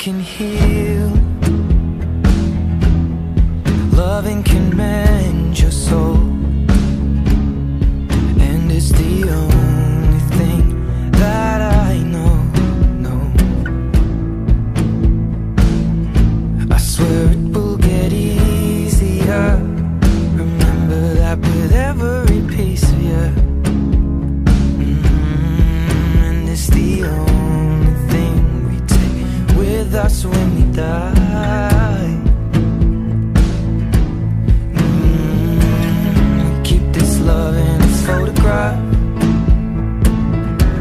can heal. Loving can mend with us when we die. Mm, keep this love in a photograph.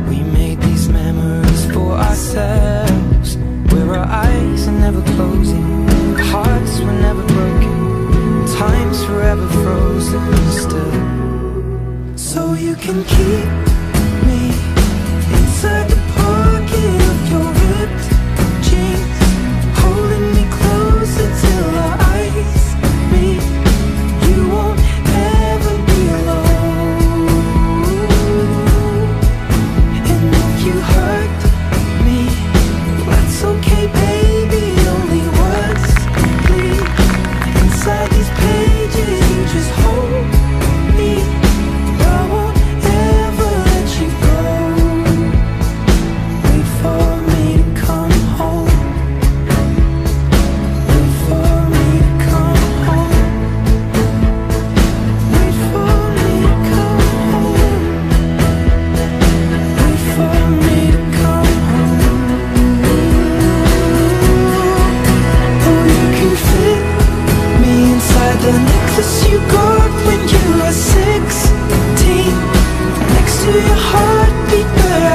We made these memories for ourselves, where our eyes are never closing, hearts were never broken, time's forever frozen still. So you can keep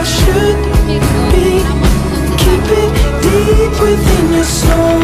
should be. Keep it deep within your soul.